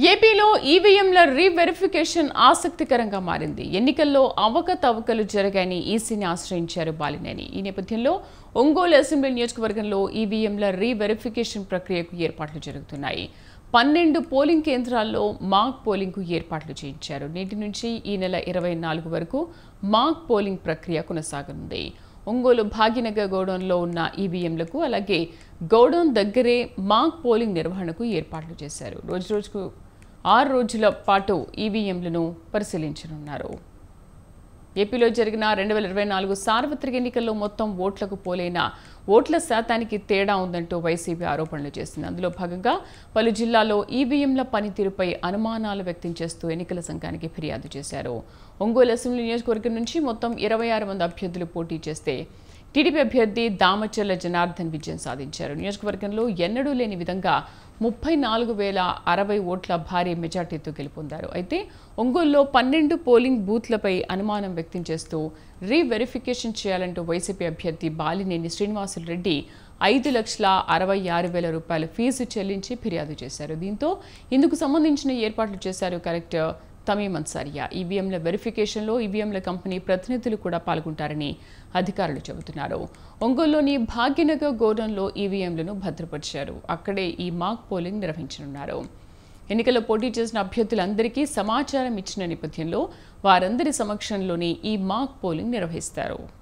ఏపీలో ఈవీఎంల రీవెరిఫికేషన్ ఆసక్తికరంగా మారింది. ఎన్నికల్లో అవకతవకలు జరగాయని ఈసీని ఆశ్రయించారు బాలినేని. ఈ నేపథ్యంలో ఒంగోలు అసెంబ్లీ నియోజకవర్గంలో ఈవీఎంల రీవెరిఫికేషన్ ప్రక్రియకు ఏర్పాట్లు జరుగుతున్నాయి. పన్నెండు పోలింగ్ కేంద్రాల్లో మాక్ పోలింగ్కు ఏర్పాట్లు చేయించారు. నేటి నుంచి ఈ నెల ఇరవై నాలుగు వరకు మాక్ పోలింగ్ ప్రక్రియ కొనసాగనుంది. ఒంగోలు భాగ్యనగర్ గోడౌన్లో ఉన్న ఈవీఎంలకు అలాగే గోడౌన్ దగ్గరే మాక్ పోలింగ్ నిర్వహణకు ఏర్పాట్లు చేశారు. రోజు రోజుకు ఆరు రోజుల పాటు ఈవీఎంలను పరిశీలించనున్నారు. ఏపీలో జరిగిన రెండు వేల ఇరవై నాలుగు సార్వత్రిక ఎన్నికల్లో మొత్తం ఓట్లకు పోలైన ఓట్ల శాతానికి తేడా ఉందంటూ వైసీపీ ఆరోపణలు చేసింది. అందులో భాగంగా పలు జిల్లాల్లో ఈవీఎంల పనితీరుపై అనుమానాలు వ్యక్తం చేస్తూ ఎన్నికల సంఘానికి ఫిర్యాదు చేశారు. ఒంగోలు అసెంబ్లీ నియోజకవర్గం నుంచి మొత్తం ఇరవై ఆరు మంది అభ్యర్థులు పోటీ చేస్తే టీడీపీ అభ్యర్థి దామచర్ల జనార్దన్ విజయం సాధించారు. నియోజకవర్గంలో ఎన్నడూ లేని విధంగా ముప్పై నాలుగు వేల అరవై ఓట్ల భారీ మెజార్టీతో గెలుపొందారు. అయితే ఒంగోలులో పన్నెండు పోలింగ్ బూత్లపై అనుమానం వ్యక్తం చేస్తూ రీవెరిఫికేషన్ చేయాలంటూ వైసీపీ అభ్యర్థి బాలినేని శ్రీనివాసులు రెడ్డి ఐదు లక్షల అరవై ఆరు వేల రూపాయల ఫీజు చెల్లించి ఫిర్యాదు చేశారు. దీంతో ఇందుకు సంబంధించిన ఏర్పాట్లు చేశారు కలెక్టర్ తమీమ్ అన్సారియా ఈవీఎంల వెరిఫికేషన్లో ఈవీఎంల కంపెనీ ప్రతినిధులు కూడా పాల్గొంటారని అధికారులు చెబుతున్నారు. ఒంగోలులోని భాగ్యనగర్ గోడౌన్లో ఈవీఎంలను భద్రపరిచారు. అక్కడే ఈ మాక్ పోలింగ్ నిర్వహించనున్నారు. ఎన్నికల్లో పోటీ చేసిన అభ్యర్థులందరికీ సమాచారం ఇచ్చిన నేపథ్యంలో వారందరి సమక్షంలోనే ఈ మాక్ పోలింగ్ నిర్వహిస్తారు.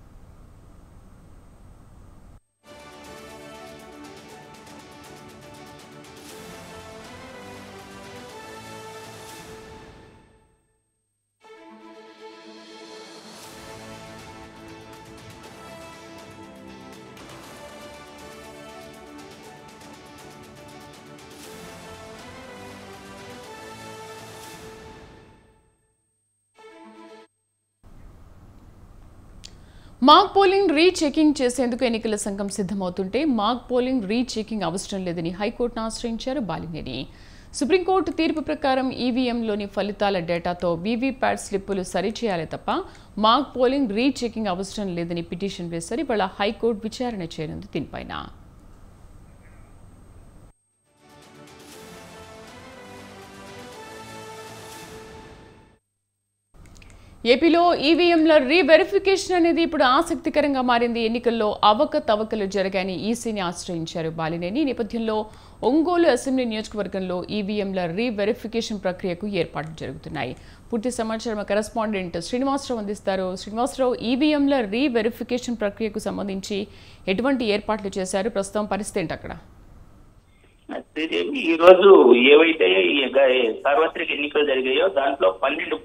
మాక్ పోలింగ్ రీచెకింగ్ చేసేందుకు ఎన్నికల సంఘం సిద్ధమవుతుంటే మాక్ పోలింగ్ రీచెకింగ్ అవసరం లేదని హైకోర్టును ఆశ్రయించారు బాలినేని. సుప్రీంకోర్టు తీర్పు ప్రకారం ఈవీఎంలోని ఫలితాల డేటాతో వీవీప్యాట్ స్లిప్పులు సరిచేయాలి తప్ప మాక్ పోలింగ్ రీచెకింగ్ అవసరం లేదని పిటిషన్ వేశారు. ఇవాళ హైకోర్టు విచారణ చేయనుంది దీనిపైన. ఏపీలో ఈవీఎంల రీవెరిఫికేషన్ అనేది ఇప్పుడు ఆసక్తికరంగా మారింది. ఎన్నికల్లో అవకతవకలు జరగాయని ఈసీని ఆశ్రయించారు బాలినేని. నేపథ్యంలో ఒంగోలు అసెంబ్లీ నియోజకవర్గంలో ఈవీఎంల రీవెరిఫికేషన్ ప్రక్రియకు ఏర్పాట్లు జరుగుతున్నాయి. పూర్తి సమాచారం కరెస్పాండెంట్ శ్రీనివాసరావు అందిస్తారు. శ్రీనివాసరావు ఈవీఎంల రీవెరిఫికేషన్ ప్రక్రియకు సంబంధించి ఎటువంటి ఏర్పాట్లు చేశారు? ప్రస్తుతం పరిస్థితి ఏంటి అక్కడ? ఈ రోజు ఏవైతే ఈ సార్వత్రిక ఎన్నికలు జరిగాయో దాంట్లో పన్నెండు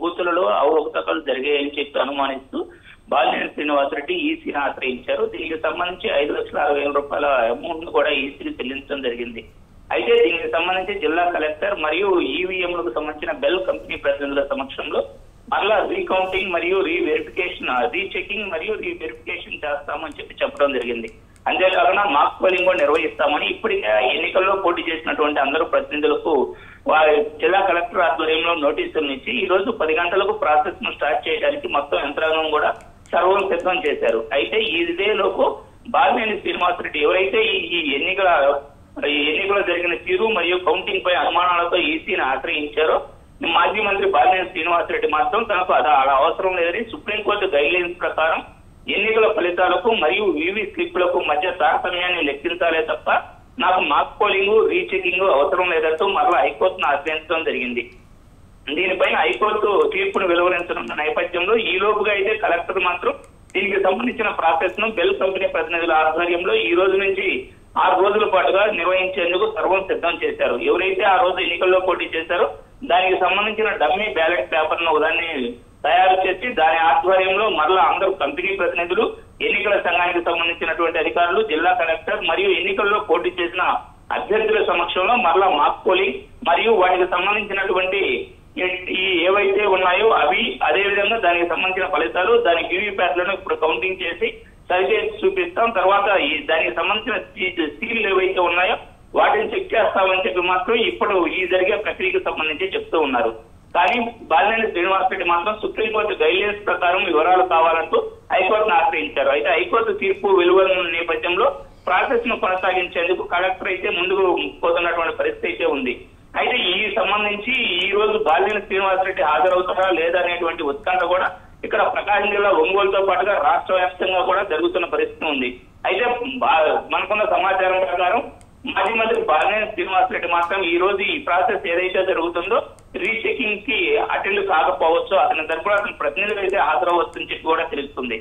బూతులలో అవకతవకలు జరిగాయని చెప్పి అనుమానిస్తూ బాలినేని శ్రీనివాసరెడ్డి ఈసీని ఆశ్రయించారు. దీనికి సంబంధించి ఐదు లక్షల అరవై వేల రూపాయల అమౌంట్ను కూడా ఈసీని చెల్లించడం జరిగింది. అయితే దీనికి సంబంధించి జిల్లా కలెక్టర్ మరియు ఈవీఎంలకు సంబంధించిన బెల్ కంపెనీ ప్రతినిధుల సమక్షంలో మరలా రీకౌంటింగ్ మరియు రీవెరిఫికేషన్ రీచెకింగ్ మరియు రీవెరిఫికేషన్ చేస్తామని చెప్పి చెప్పడం జరిగింది. అంతేకాకుండా మాక్ పోలింగ్ కూడా నిర్వహిస్తామని ఇప్పటికే ఎన్నికల్లో పోటీ చేసినటువంటి అందరూ ప్రతినిధులకు వారి జిల్లా కలెక్టర్ ఆధ్వర్యంలో నోటీసులు ఇచ్చి ఈ రోజు పది గంటలకు ప్రాసెస్ను స్టార్ట్ చేయడానికి మొత్తం యంత్రాంగం కూడా సర్వం సిద్ధం చేశారు. అయితే ఇదే లోపు బాలినేని శ్రీనివాసరెడ్డి ఎవరైతే ఈ- ఎన్నికల ఈ ఎన్నికల్లో జరిగిన తీరు మరియు కౌంటింగ్ పై అనుమానాలతో ఈసీని ఆశ్రయించారో మాజీ మంత్రి బాలినేని శ్రీనివాసరెడ్డి మాత్రం తనకు అది అలా అవసరం లేదని సుప్రీంకోర్టు గైడ్ లైన్స్ ప్రకారం ఎన్నికల ఫలితాలకు మరియు వివి స్లిప్లకు మధ్య తారతమ్యాన్ని లెక్కించాలే తప్ప నాకు మాక్ పోలింగ్ రీచెకింగ్ అవసరం లేదంటూ మరలా హైకోర్టును ఆశ్రయించడం జరిగింది. దీనిపైన హైకోర్టు తీర్పును వెలువరించనున్న నేపథ్యంలో ఈ లోపుగా అయితే కలెక్టర్ మాత్రం దీనికి సంబంధించిన ప్రాసెస్ను బెల్ కంపెనీ ప్రతినిధుల ఆధ్వర్యంలో ఈ రోజు నుంచి ఆరు రోజుల పాటుగా నిర్వహించేందుకు సర్వం సిద్ధం చేశారు. ఎవరైతే ఆ రోజు ఎన్నికల్లో పోటీ చేశారో దానికి సంబంధించిన డమ్మీ బ్యాలెట్ పేపర్ను దాన్ని తయారు చేసి దాని ఆధ్వర్యంలో మరలా అందరూ కంపెనీ ప్రతినిధులు ఎన్నికల సంఘానికి సంబంధించినటువంటి అధికారులు జిల్లా కలెక్టర్ మరియు ఎన్నికల్లో పోటీ చేసిన అభ్యర్థుల సమక్షంలో మరలా మాక్ పోలింగ్ మరియు వాటికి సంబంధించినటువంటి ఈ- ఏవైతే ఉన్నాయో అవి అదే విధంగా దానికి సంబంధించిన ఫలితాలు దాని వీవీప్యాట్లను ఇప్పుడు కౌంటింగ్ చేసి సరిచేసి చూపిస్తాం. తర్వాత ఈ దానికి సంబంధించిన సీ- ఏవైతే ఉన్నాయో వాటిని చెక్ చేస్తామని చెప్పి మాత్రం ఇప్పుడు ఈ జరిగే ప్రక్రియకు సంబంధించి చెప్తూ ఉన్నారు. కానీ బాలినేని శ్రీనివాసరెడ్డి మాత్రం సుప్రీంకోర్టు గైడ్లైన్స్ ప్రకారం వివరాలు కావాలంటూ హైకోర్టును ఆశ్రయించారు. అయితే హైకోర్టు తీర్పు వెలువడిన నేపథ్యంలో ప్రాసెస్ను కొనసాగించేందుకు కలెక్టర్ అయితే ముందుకు పోతున్నటువంటి పరిస్థితి అయితే ఉంది. అయితే ఈ సంబంధించి ఈ రోజు బాలినేని శ్రీనివాసరెడ్డి హాజరవుతారా లేదా అనేటువంటి ఉత్కంఠ కూడా ఇక్కడ ప్రకాశం జిల్లా ఒంగోలుతో పాటుగా రాష్ట్ర వ్యాప్తంగా కూడా జరుగుతున్న పరిస్థితి ఉంది. అయితే బా- మనకున్న సమాచారం ప్రకారం మాజీ మంత్రి బాలినేని శ్రీనివాసరెడ్డి మాత్రం ఈ రోజు ఈ ప్రాసెస్ ఏదైతే జరుగుతుందో రీచెకింగ్కి అటెండ్ కాకపోవచ్చు. అతని తరపున అతని ప్రతినిధులు అయితే హాజరవచ్చని చెప్పి కూడా తెలుస్తుంది.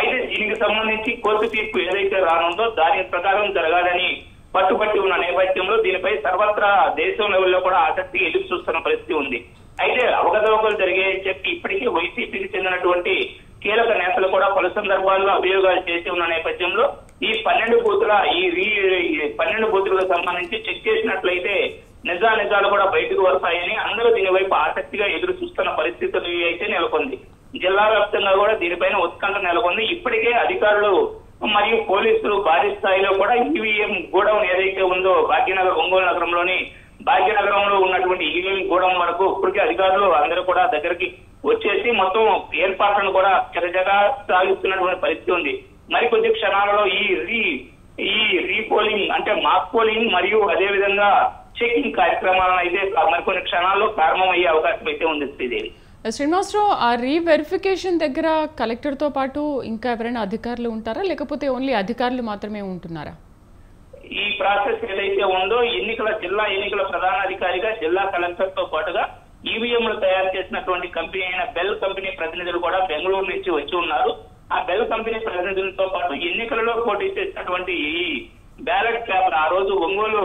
అయితే దీనికి సంబంధించి కోర్టు తీర్పు ఏదైతే రానుందో దాని ప్రకారం జరగాలని పట్టుబట్టి ఉన్న నేపథ్యంలో దీనిపై సర్వత్రా దేశం లెవెల్లో కూడా ఆసక్తి ఎదురు చూస్తున్న పరిస్థితి ఉంది. అయితే అవకతవకలు జరిగాయని చెప్పి ఇప్పటికీ వైసీపీకి చెందినటువంటి కీలక నేతలు కూడా పలు సందర్భాల్లో అభియోగాలు చేసి ఉన్న నేపథ్యంలో ఈ పన్నెండు బూతుల ఈ ఈ పన్నెండు బూతులకు సంబంధించి చెక్ చేసినట్లయితే నిజా నిజాలు కూడా బయటకు వస్తాయని అందరూ దీని వైపు ఆసక్తిగా ఎదురు చూస్తున్న పరిస్థితులు అయితే నెలకొంది. జిల్లా వ్యాప్తంగా కూడా దీనిపైన ఉత్కంఠ నెలకొంది. ఇప్పటికే అధికారులు మరియు పోలీసులు భారీ స్థాయిలో కూడా ఈవీఎం గూడౌన్ ఏదైతే ఉందో భాగ్యనగర్ ఒంగోలు నగరంలోని భాగ్యనగరంలో ఉన్నటువంటి ఈవీఎం గూడౌన్ వరకు ఇప్పటికే అధికారులు అందరూ కూడా దగ్గరికి వచ్చేసి మొత్తం ఏర్పాట్లను కూడా చరచగా సాగిస్తున్నటువంటి పరిస్థితి ఉంది. మరికొద్ది క్షణాలలో ఈ రీ ఈ రీపోలింగ్ అంటే మాక్ పోలింగ్ మరియు అదే విధంగా చెకింగ్ కార్యక్రమాలను అయితే మరికొన్ని క్షణాల్లో ప్రారంభమయ్యే అవకాశం అయితే ఉంది శ్రీదేవి. శ్రీనివాసరావు ఆ రీవెరిఫికేషన్ దగ్గర కలెక్టర్తో పాటు ఇంకా ఎవరైనా అధికారులు ఉంటారా? లేకపోతే ఓన్లీ అధికారులు మాత్రమే ఉంటున్నారా? ఈ ప్రాసెస్ ఏదైతే ఉందో ఎన్నికల జిల్లా ఎన్నికల ప్రధానాధికారిగా జిల్లా కలెక్టర్తో పాటుగా ఈవీఎంలు తయారు చేసినటువంటి కంపెనీ అయిన బెల్ కంపెనీ ప్రతినిధులు కూడా బెంగళూరు నుంచి వచ్చి ఉన్నారు. ఆ బెల్ కంపెనీ ప్రతినిధులతో పాటు ఎన్నికలలో పోటీ చేసినటువంటి ఈ బ్యాలెట్ పేపర్ ఆ రోజు ఒంగోలు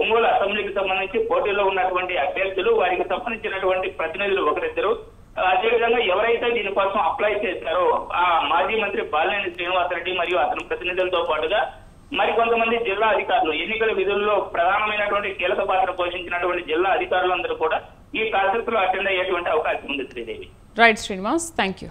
ఒంగోలు అసెంబ్లీకి సంబంధించి పోటీలో ఉన్నటువంటి అభ్యర్థులు వారికి సంబంధించినటువంటి ప్రతినిధులు ఒకరిద్దరు. అదేవిధంగా ఎవరైతే దీనికోసం అప్లై చేశారో ఆ మాజీ మంత్రి బాలినేని శ్రీనివాసరెడ్డి మరియు అతని ప్రతినిధులతో పాటుగా మరికొంతమంది జిల్లా అధికారులు ఎన్నికల విధుల్లో ప్రధానమైనటువంటి కీలక పాత్ర పోషించినటువంటి జిల్లా అధికారులందరూ కూడా ఈ ప్రాసెస్లో అటెండ్ అయ్యేటువంటి అవకాశం ఉంది Sridevi. Right Srinivas thank you